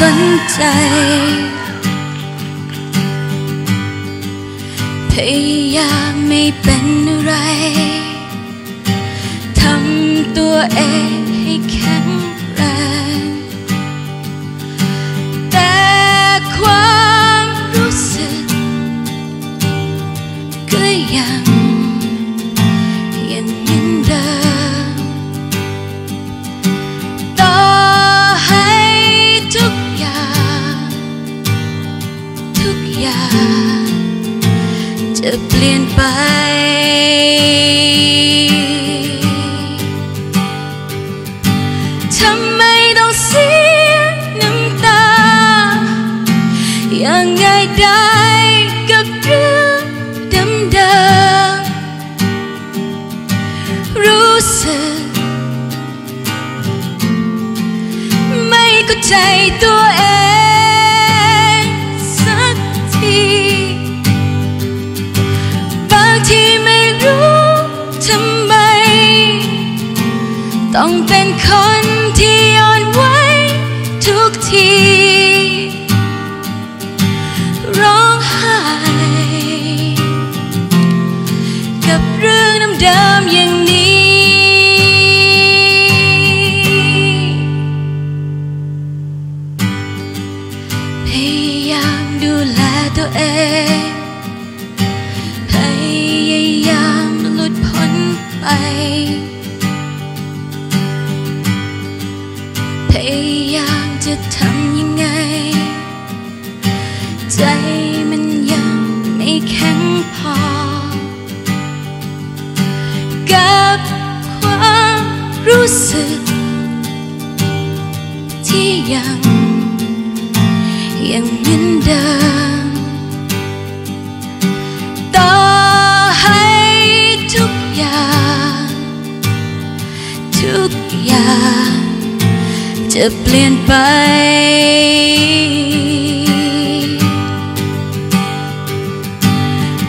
สนใจ พยายามไม่เป็นไร ทำตัวเองให้แข็งแรง ลี่ยนไป ทำไมต้องเสียน้ำตา ยังไงได้กับเรื่องเดิมๆรู้สึก ไม่เข้าใจตัวเอง ทำไม ต้องเป็นคนที่อ่อนไหวทุกที ร้องไห้กับเรื่องเดิมๆอย่างนี้ พยายามดูแลตัวเอง พยายามจะทำยังไง ใจมันยังไม่แข็งพอ กับความรู้สึก ที่ยัง ยังเหมือนเดิม ทุกอย่าง จะเปลี่ยนไป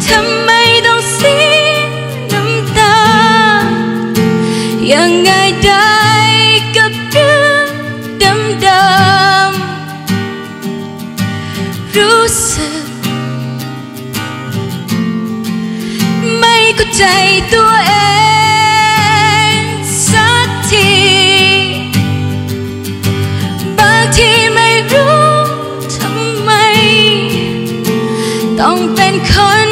ทำไมต้องเสียน้ำตา ยังไงได้กับเรื่องดิมๆรู้สึก ไม่เข้าใจตัวเอง ต้